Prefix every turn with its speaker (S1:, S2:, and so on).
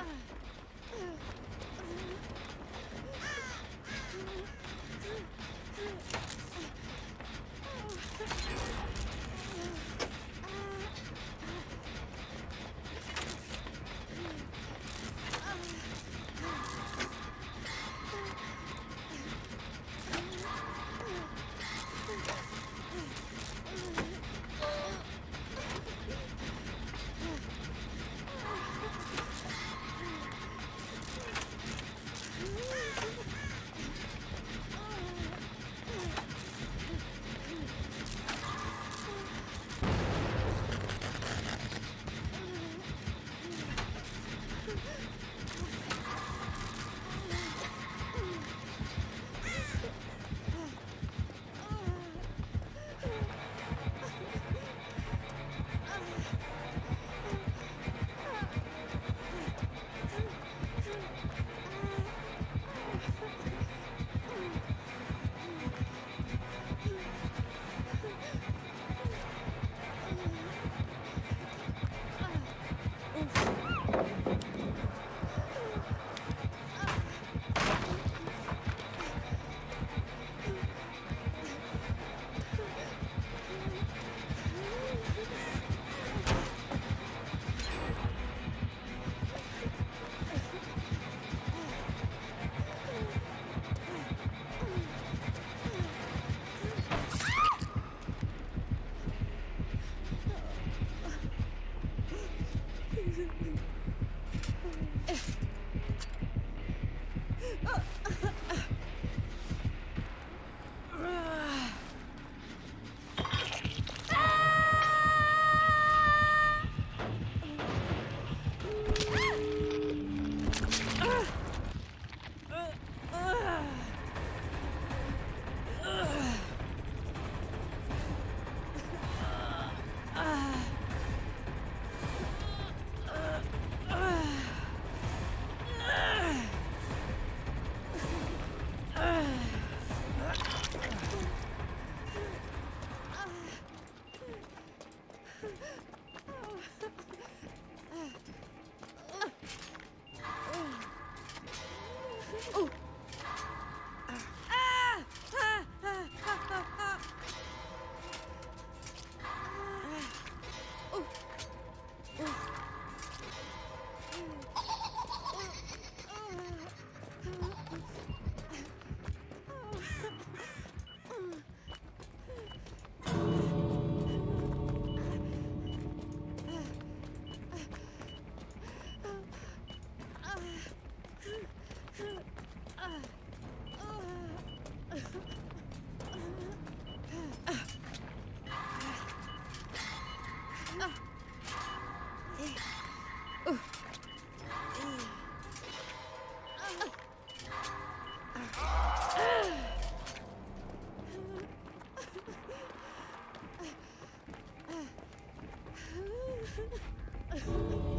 S1: Ah! Oh.